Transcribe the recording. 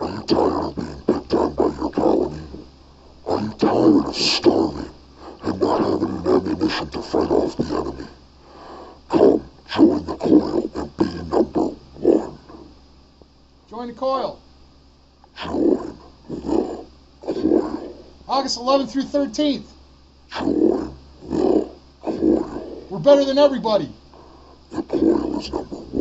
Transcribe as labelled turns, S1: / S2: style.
S1: Are you tired of being picked on by your colony? Are you tired of starving and not having an ammunition to fight off the enemy? Come, join the coil and be number one.
S2: Join the coil.
S1: Join the coil.
S2: August 11th through 13th.
S1: Join the coil.
S2: We're better than everybody.
S1: The coil is number one.